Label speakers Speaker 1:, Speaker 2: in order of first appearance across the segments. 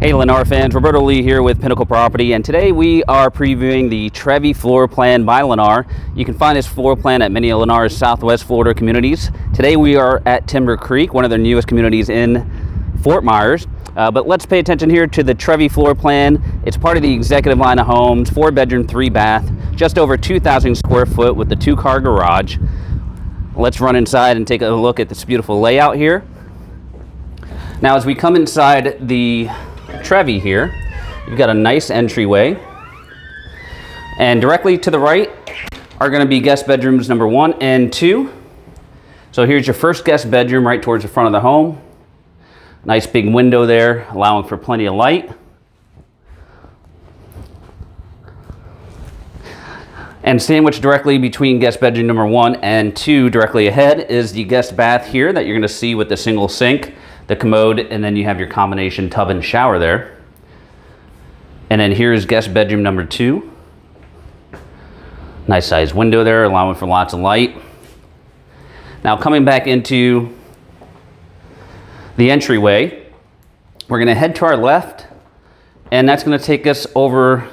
Speaker 1: Hey Lennar fans, Roberto Lee here with Pinnacle Property and today we are previewing the Trevi floor plan by Lennar. You can find this floor plan at many of Lennar's Southwest Florida communities. Today we are at Timber Creek, one of their newest communities in Fort Myers. Uh, but let's pay attention here to the Trevi floor plan. It's part of the executive line of homes, four bedroom, three bath, just over 2,000 square foot with the two car garage. Let's run inside and take a look at this beautiful layout here. Now as we come inside the Trevi here. You've got a nice entryway. And directly to the right are going to be guest bedrooms number one and two. So here's your first guest bedroom right towards the front of the home. Nice big window there, allowing for plenty of light. And sandwiched directly between guest bedroom number one and two, directly ahead, is the guest bath here that you're going to see with the single sink the commode, and then you have your combination tub and shower there. And then here's guest bedroom number two. Nice sized window there, allowing for lots of light. Now coming back into the entryway, we're gonna head to our left, and that's gonna take us over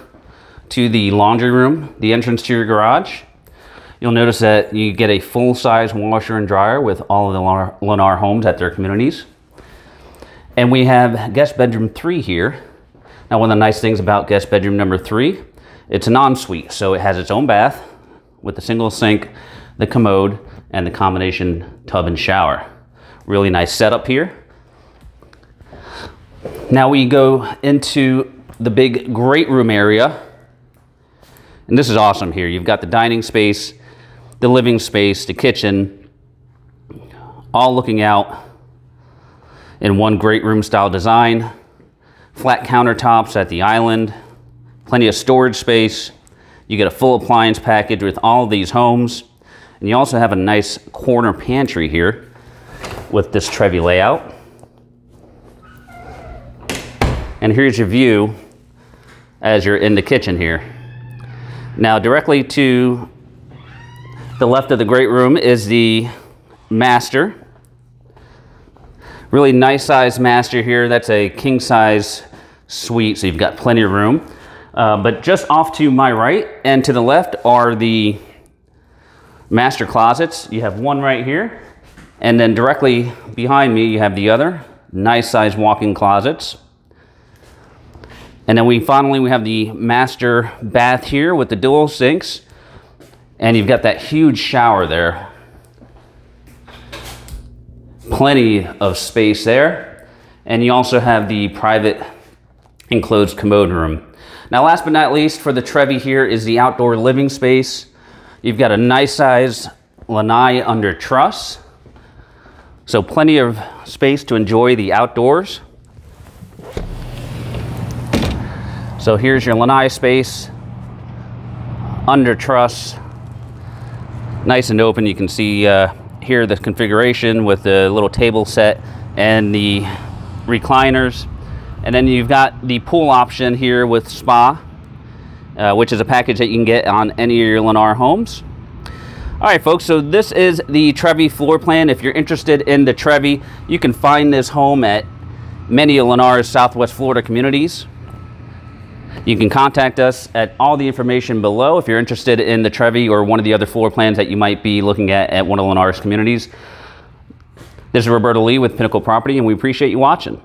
Speaker 1: to the laundry room, the entrance to your garage. You'll notice that you get a full-size washer and dryer with all of the Lennar homes at their communities. And we have guest bedroom three here. Now, one of the nice things about guest bedroom number three, it's an ensuite. So it has its own bath with a single sink, the commode, and the combination tub and shower. Really nice setup here. Now we go into the big great room area. And this is awesome here. You've got the dining space, the living space, the kitchen, all looking out in one great room style design. Flat countertops at the island, plenty of storage space. You get a full appliance package with all of these homes. And you also have a nice corner pantry here with this Trevi layout. And here's your view as you're in the kitchen here. Now directly to the left of the great room is the master Really nice size master here. That's a king size suite, so you've got plenty of room. Uh, but just off to my right and to the left are the master closets. You have one right here, and then directly behind me, you have the other. Nice size walk-in closets. And then we finally, we have the master bath here with the dual sinks. And you've got that huge shower there plenty of space there. And you also have the private enclosed commode room. Now, last but not least, for the Trevi here is the outdoor living space. You've got a nice size lanai under truss. So plenty of space to enjoy the outdoors. So here's your lanai space under truss. Nice and open. You can see uh, here the configuration with the little table set and the recliners. And then you've got the pool option here with spa, uh, which is a package that you can get on any of your Lennar homes. All right, folks, so this is the Trevi floor plan. If you're interested in the Trevi, you can find this home at many of Lennar's Southwest Florida communities. You can contact us at all the information below if you're interested in the Trevi or one of the other floor plans that you might be looking at at one of Lennar's communities. This is Roberto Lee with Pinnacle Property, and we appreciate you watching.